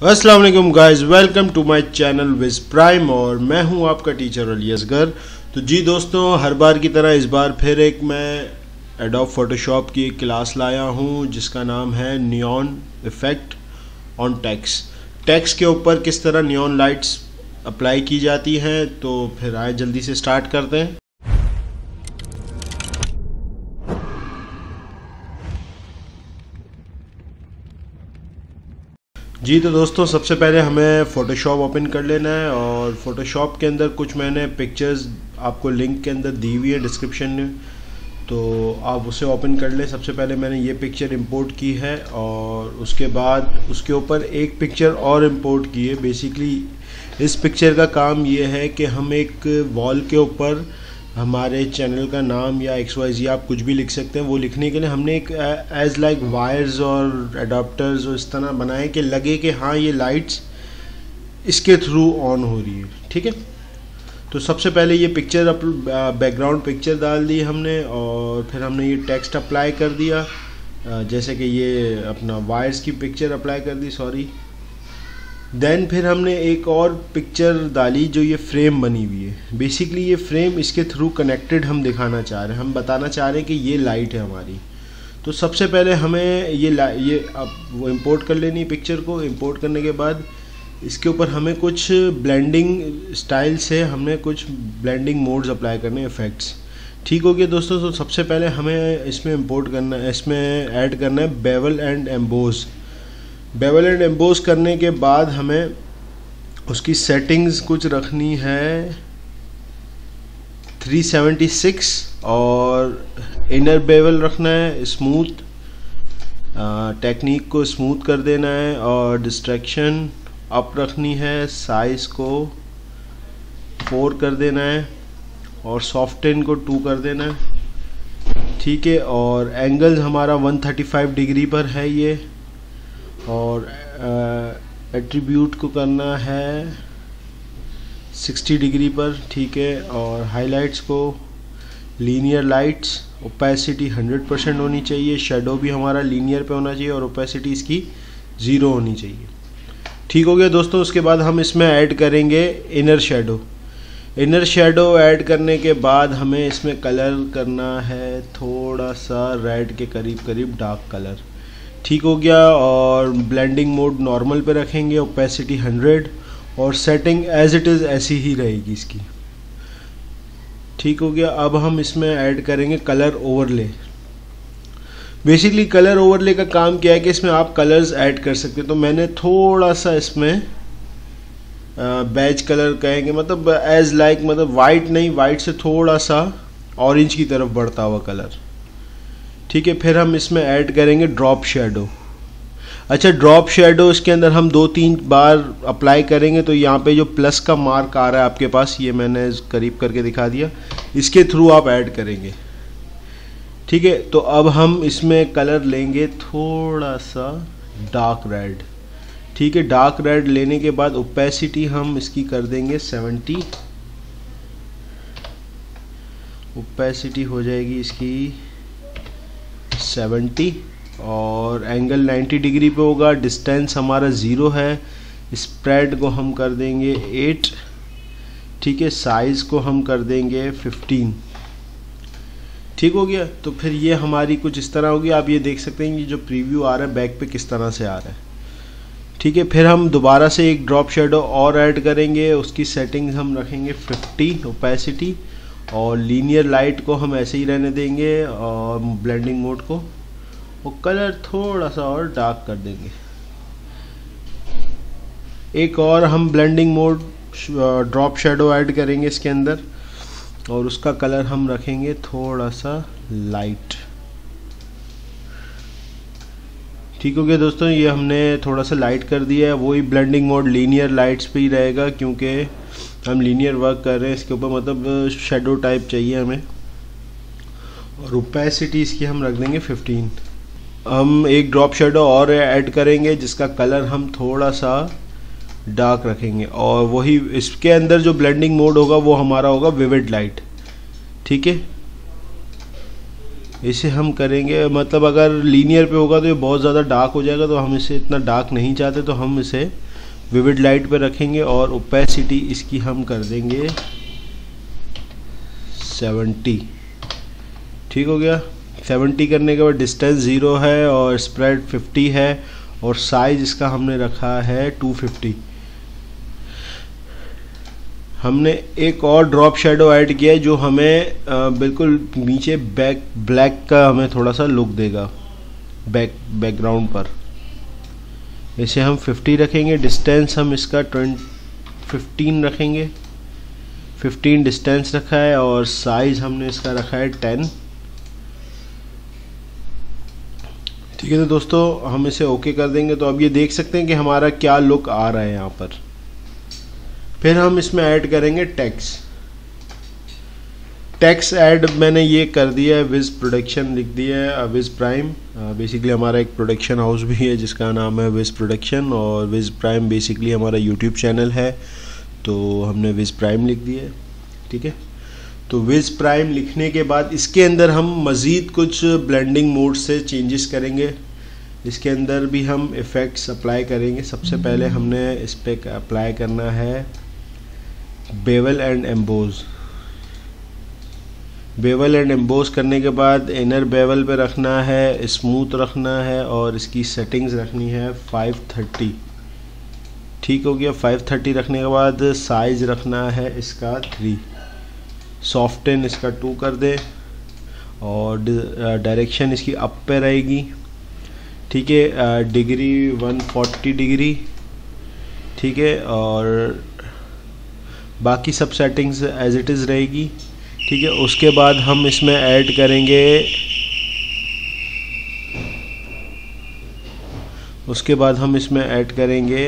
अस्सलाम वालेकुम guys, welcome to my channel Wiz Prime और मैं हूँ आपका टीचर अली असगर। तो जी दोस्तों, हर बार की तरह इस बार फिर एक मैं एडोब फोटोशॉप की एक क्लास लाया हूँ, जिसका नाम है neon effect on text text के ऊपर किस तरह नियॉन लाइट्स अप्लाई की जाती हैं तो फिर आए जल्दी से स्टार्ट करते हैं। जी तो दोस्तों, सबसे पहले हमें फ़ोटोशॉप ओपन कर लेना है और फ़ोटोशॉप के अंदर कुछ मैंने पिक्चर्स आपको लिंक के अंदर दी हुई है डिस्क्रिप्शन में। तो आप उसे ओपन कर लें। सबसे पहले मैंने ये पिक्चर इंपोर्ट की है और उसके बाद उसके ऊपर एक पिक्चर और इंपोर्ट की है। बेसिकली इस पिक्चर का काम ये है कि हम एक वॉल के ऊपर हमारे चैनल का नाम या एक्स वाई जी आप कुछ भी लिख सकते हैं। वो लिखने के लिए हमने एक एज लाइक वायर्स और अडाप्टर्स और इस तरह बनाए कि लगे कि हाँ ये लाइट्स इसके थ्रू ऑन हो रही है। ठीक है? तो सबसे पहले ये पिक्चर अप बैकग्राउंड पिक्चर डाल दी हमने और फिर हमने ये टेक्स्ट अप्लाई कर दिया। जैसे कि ये अपना वायर्स की पिक्चर अप्लाई कर दी सॉरी देन फिर हमने एक और पिक्चर डाली जो ये फ्रेम बनी हुई है। बेसिकली ये फ्रेम इसके थ्रू कनेक्टेड हम दिखाना चाह रहे हैं। हम बताना चाह रहे हैं कि ये लाइट है हमारी। तो सबसे पहले हमें ये ये अब वो इम्पोर्ट कर लेनी पिक्चर को। इम्पोर्ट करने के बाद इसके ऊपर हमें कुछ ब्लेंडिंग स्टाइल से हमने कुछ ब्लेंडिंग मोड्स अप्लाई करने इफ़ेक्ट्स ठीक हो गया दोस्तों। तो सबसे पहले हमें इसमें इम्पोर्ट करना है इसमें ऐड करना है bevel and emboss bevel and emboss करने के बाद हमें उसकी सेटिंग्स कुछ रखनी है। 376 और इनर बेवल रखना है स्मूथ टेक्निक को स्मूथ कर देना है और डिस्ट्रैक्शन अप रखनी है साइज़ को फोर कर देना है और सॉफ्टेन को टू कर देना है। ठीक है, और एंगल हमारा 135 डिग्री पर है ये। और एट्रीब्यूट को करना है 60 डिग्री पर, ठीक है, और हाइलाइट्स को लीनियर लाइट्स ओपेसिटी 100 परसेंट होनी चाहिए शेडो भी हमारा लीनियर पे होना चाहिए और ओपेसिटी इसकी ज़ीरो होनी चाहिए। ठीक हो गया दोस्तों, उसके बाद हम इसमें ऐड करेंगे inner shadow inner shadow add करने के बाद हमें इसमें कलर करना है, थोड़ा सा रेड के करीब करीब डार्क कलर ठीक हो गया और ब्लेंडिंग मोड नॉर्मल पे रखेंगे ओपेसिटी 100 और सेटिंग एज इट इज़ ऐसी ही रहेगी इसकी। ठीक हो गया अब हम इसमें ऐड करेंगे colour overlay basically colour overlay का काम क्या है कि इसमें आप कलर्स ऐड कर सकते हैं। तो मैंने थोड़ा सा इसमें बैच कलर कहेंगे मतलब एज लाइक like, मतलब वाइट नहीं वाइट से थोड़ा सा ऑरेंज की तरफ़ बढ़ता हुआ कलर ठीक है, फिर हम इसमें ऐड करेंगे ड्रॉप शेडो अच्छा ड्रॉप शेडो इसके अंदर हम दो तीन बार अप्लाई करेंगे तो यहाँ पे जो प्लस का मार्क आ रहा है आपके पास, ये मैंने करीब करके दिखा दिया. इसके थ्रू आप ऐड करेंगे. ठीक है तो अब हम इसमें कलर लेंगे थोड़ा सा डार्क रेड ठीक है डार्क रेड लेने के बाद ओपेसिटी हम इसकी कर देंगे सेवेंटी ओपेसिटी हो जाएगी इसकी सेवेंटी और एंगल 90 डिग्री पे होगा। डिस्टेंस हमारा ज़ीरो है। स्प्रेड को हम कर देंगे 8 ठीक है साइज़ को हम कर देंगे 15 ठीक हो गया? तो फिर ये हमारी कुछ इस तरह होगी। आप ये देख सकते हैं कि जो प्रीव्यू आ रहा है बैक पे किस तरह से आ रहा है। ठीक है, फिर हम दोबारा से एक ड्रॉप शेडो और ऐड करेंगे। उसकी सेटिंग्स हम रखेंगे 50 ओपेसिटी और लीनियर लाइट को हम ऐसे ही रहने देंगे और ब्लेंडिंग मोड को और कलर थोड़ा सा और डार्क कर देंगे। एक और हम blending mode drop shadow add करेंगे इसके अंदर और उसका कलर हम रखेंगे थोड़ा सा लाइट ठीक हो गया दोस्तों, ये हमने थोड़ा सा लाइट कर दिया है। वही ब्लेंडिंग मोड लीनियर लाइट्स पे ही रहेगा क्योंकि हम लीनियर वर्क कर रहे हैं, इसके ऊपर मतलब शेडो टाइप चाहिए हमें। और ओपेसिटी इसकी हम रख देंगे 15 हम एक ड्रॉप शेडो और ऐड करेंगे, जिसका कलर हम थोड़ा सा डार्क रखेंगे। और वही, इसके अंदर जो ब्लेंडिंग मोड होगा, वो हमारा होगा विविड लाइट ठीक है? इसे हम करेंगे मतलब अगर लीनियर पे होगा तो ये बहुत ज़्यादा डार्क हो जाएगा तो हम इसे इतना डार्क नहीं चाहते तो हम इसे विविड लाइट पे रखेंगे और ओपेसिटी इसकी हम कर देंगे 70 ठीक हो गया? 70 करने के बाद डिस्टेंस ज़ीरो है और स्प्रेड 50 है और साइज़ इसका हमने रखा है 250 हमने एक और ड्रॉप शेडो ऐड किया है जो हमें बिल्कुल नीचे बैक, ब्लैक का हमें थोड़ा सा लुक देगा, बैक, बैकग्राउंड पर। इसे हम 50 रखेंगे डिस्टेंस हम इसका 20 15 रखेंगे। 15 डिस्टेंस रखा है और साइज़ हमने इसका रखा है 10 ठीक है तो दोस्तों, हम इसे ओके कर देंगे। तो अब ये देख सकते हैं कि हमारा क्या लुक आ रहा है यहाँ पर। फिर हम इसमें ऐड करेंगे टैक्स टैक्स ऐड मैंने ये कर दिया है विज प्रोडक्शन लिख दिया है विज प्राइम बेसिकली हमारा एक प्रोडक्शन हाउस भी है, जिसका नाम है विज प्रोडक्शन और विज प्राइम बेसिकली हमारा यूट्यूब चैनल है. तो हमने विज प्राइम लिख दिया है, ठीक है? तो विज प्राइम लिखने के बाद इसके अंदर हम मज़ीद कुछ ब्लेंडिंग मोड से चेंजेस करेंगे इसके अंदर भी हम इफ़ेक्ट्स अप्लाई करेंगे. सबसे पहले हमने इस पर अप्लाई करना है bevel and emboss bevel and emboss करने के बाद इनर बेवल पे रखना है, स्मूथ रखना है और इसकी सेटिंग्स रखनी है 530 ठीक हो गया 530 रखने के बाद साइज़ रखना है इसका थ्री सॉफ्टन इसका टू कर दे और डायरेक्शन इसकी अप पे रहेगी। ठीक है डिग्री 140 डिग्री ठीक है, और बाकी सब सेटिंग्स एज इट इज़ रहेगी। ठीक है, उसके बाद हम इसमें ऐड करेंगे। उसके बाद हम इसमें ऐड करेंगे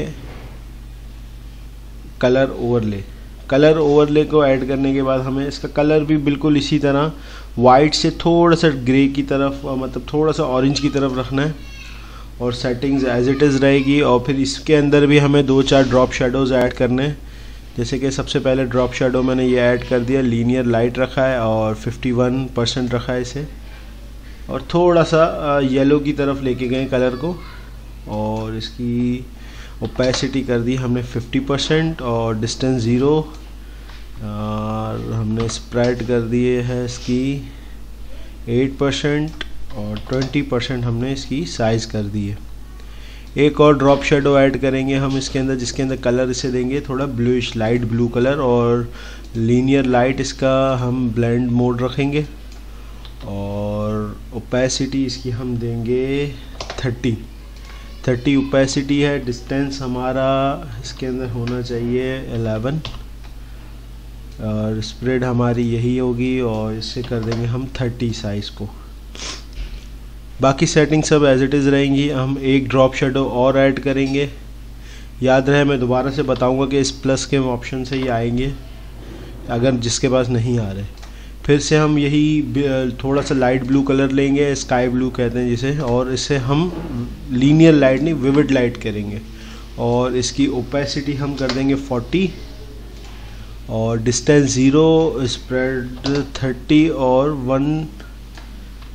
कलर ओवरले कलर ओवरले को ऐड करने के बाद हमें इसका कलर भी बिल्कुल इसी तरह वाइट से थोड़ा सा ग्रे की तरफ़ मतलब थोड़ा सा ऑरेंज की तरफ़ रखना है और सेटिंग्स एज इट इज़ रहेगी और फिर इसके अंदर भी हमें दो चार ड्रॉप शेडोज़ ऐड करने हैं। जैसे कि सबसे पहले ड्रॉप शेडो मैंने ये ऐड कर दिया लीनियर लाइट रखा है और 51 परसेंट रखा है इसे। और थोड़ा सा येलो की तरफ़ लेके गए कलर को और इसकी ओपेसिटी कर दी हमने 50 परसेंट और डिस्टेंस ज़ीरो और हमने स्प्रेड कर दिए है इसकी 8 परसेंट और 20 परसेंट हमने इसकी साइज़ कर दी है। एक और ड्रॉप शेडो ऐड करेंगे हम इसके अंदर, जिसके अंदर कलर इसे देंगे, थोड़ा ब्लूइश लाइट ब्लू कलर और लीनियर लाइट इसका हम ब्लेंड मोड रखेंगे। और ओपेसिटी इसकी हम देंगे थर्टी थर्टी ओपेसिटी है डिस्टेंस हमारा इसके अंदर होना चाहिए एलेवन और स्प्रेड हमारी यही होगी और इससे कर देंगे हम थर्टी साइज़ को। बाकी सेटिंग सब एज इट इज़ रहेंगी। हम एक ड्रॉप शेडो और ऐड करेंगे। याद रहे, मैं दोबारा से बताऊँगा कि इस प्लस के ऑप्शन से ही आएँगे, अगर जिसके पास नहीं आ रहे। फिर से हम यही थोड़ा सा लाइट ब्लू कलर लेंगे स्काई ब्लू कहते हैं जिसे, और इसे हम लीनियर लाइट नहीं विविड लाइट करेंगे। और इसकी ओपेसिटी हम कर देंगे 40 और डिस्टेंस ज़ीरो स्प्रेड 30 और वन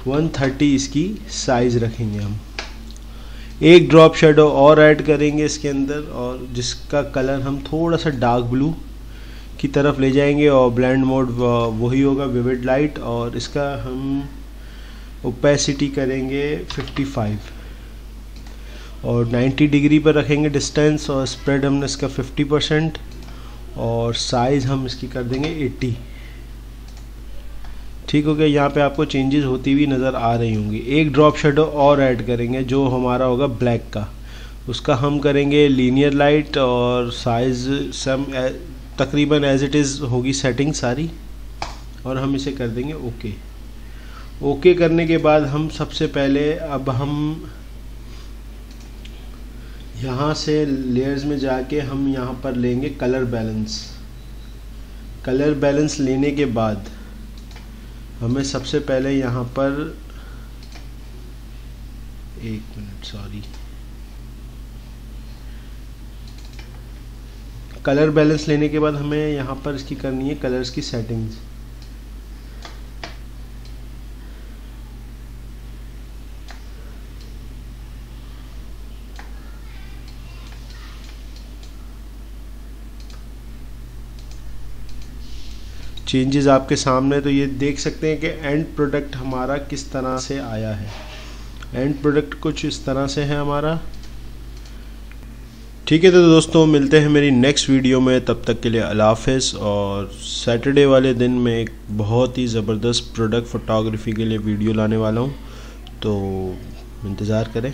130 इसकी साइज़ रखेंगे हम। एक ड्रॉप शेडो और ऐड करेंगे इसके अंदर और जिसका कलर हम थोड़ा सा डार्क ब्लू की तरफ़ ले जाएँगे और ब्लेंड मोड वही होगा विविड लाइट और इसका हम ओपेसिटी करेंगे 55 और 90 डिग्री पर रखेंगे डिस्टेंस और स्प्रेड हमने इसका 50 परसेंट और साइज़ हम इसकी कर देंगे 80 ठीक हो गया, यहाँ पे आपको चेंजेस होती हुई नज़र आ रही होंगी। एक ड्रॉप शेडो और ऐड करेंगे, जो हमारा होगा ब्लैक का। उसका हम करेंगे लीनियर लाइट और साइज़ सम तकरीबन एज इट इज़ होगी सेटिंग सारी। और हम इसे कर देंगे ओके ओके करने के बाद हम सबसे पहले, अब हम यहाँ से लेयर्स में जाके हम यहाँ पर लेंगे कलर बैलेंस कलर बैलेंस लेने के बाद हमें सबसे पहले यहाँ पर एक मिनट सॉरी कलर बैलेंस लेने के बाद हमें यहाँ पर इसकी करनी है कलर्स की सेटिंग्स चेंजेस आपके सामने तो ये देख सकते हैं कि एंड प्रोडक्ट हमारा किस तरह से आया है। एंड प्रोडक्ट कुछ इस तरह से है हमारा। ठीक है तो दोस्तों, मिलते हैं मेरी नेक्स्ट वीडियो में। तब तक के लिए हाफिज़। और सैटरडे वाले दिन मैं एक बहुत ही ज़बरदस्त प्रोडक्ट फ़ोटोग्राफी के लिए वीडियो लाने वाला हूँ। तो इंतज़ार करें।